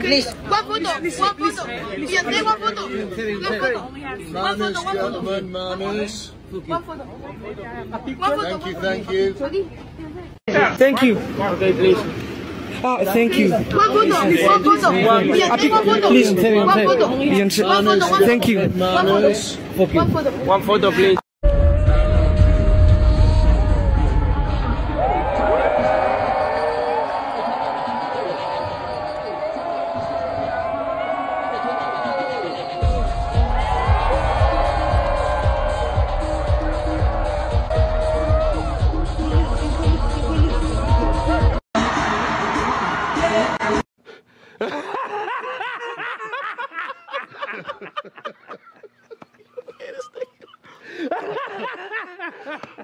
Please. One photo. One photo. Beyonce, one photo. One photo. One photo. One photo. One photo. One photo. Thank you, thank you. Thank you. Please. Ah, thank you. One photo. One photo. Beyonce, one photo. Please, One photo. One photo. Thank you. One photo. One photo, please.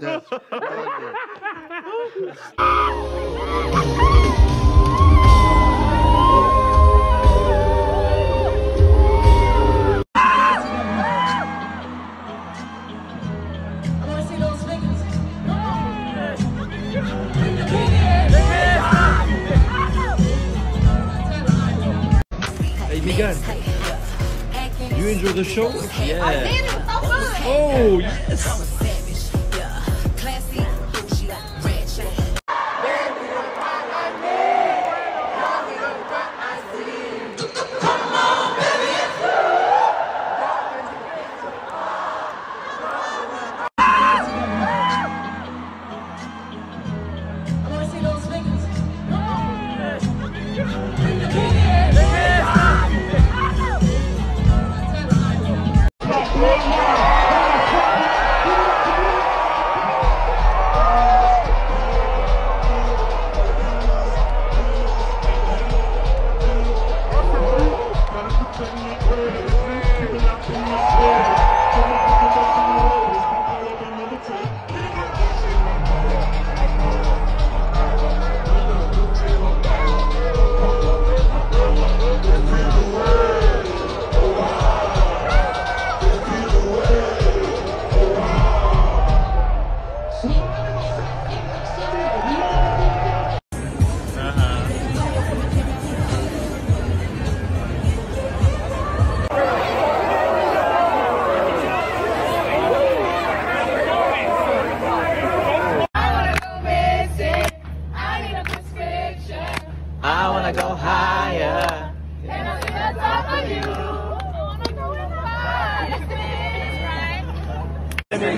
That's brilliant. Hey, Megan. You enjoy the show? Yeah. Oh, yes.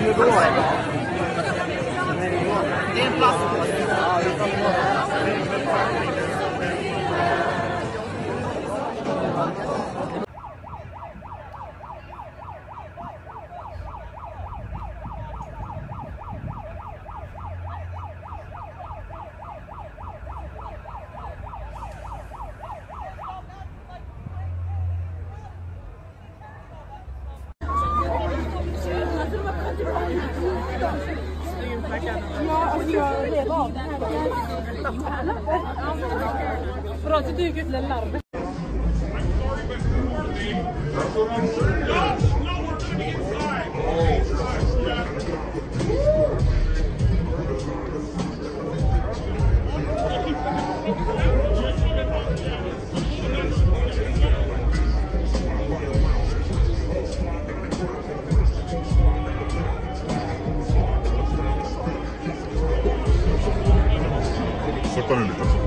you doing? Bra, du duger til en larve. 사건을 느꼈어.